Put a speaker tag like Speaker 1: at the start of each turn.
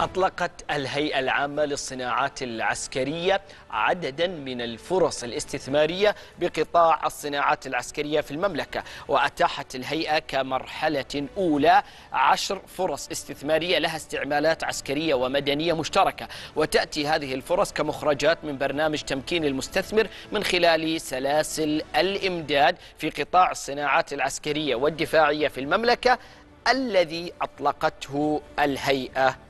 Speaker 1: أطلقت الهيئة العامة للصناعات العسكرية عددا من الفرص الاستثمارية بقطاع الصناعات العسكرية في المملكة وأتاحت الهيئة كمرحلة أولى عشر فرص استثمارية لها استعمالات عسكرية ومدنية مشتركة. وتأتي هذه الفرص كمخرجات من برنامج تمكين المستثمر من خلال سلاسل الإمداد في قطاع الصناعات العسكرية والدفاعية في المملكة الذي أطلقته الهيئة.